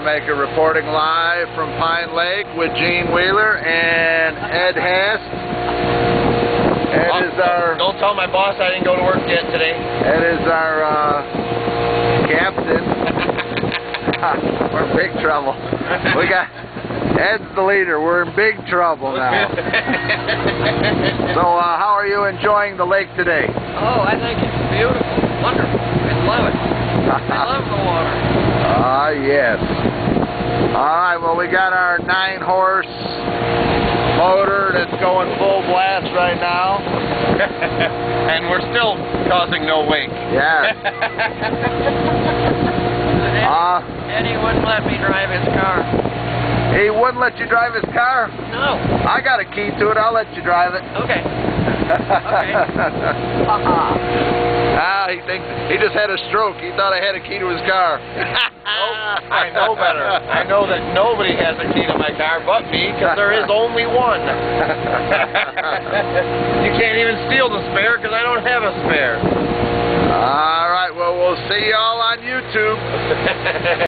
Wanamaker reporting live from Pine Lake with Jean Wheeler and Ed Hess. Ed is our Don't tell my boss I didn't go to work yet today. Ed is our uh, captain. We're in big trouble. We got Ed's the leader. We're in big trouble now. So, uh, how are you enjoying the lake today? Oh, I think it's beautiful, wonderful. I love it. I love the water. Ah, yes. All right, well, we got our nine horse motor that's going full blast right now. and we're still causing no wake. Yes. Ah, Eddie wouldn't let me drive his car. he wouldn't let you drive his car. No. I got a key to it. I'll let you drive it. Okay. ah, he thinks he just had a stroke. He thought I had a key to his car. I know better. I know that nobody has a key to my car but me because there is only one. you can't even steal the spare because I don't have a spare. All right. Well, we'll see y'all on YouTube.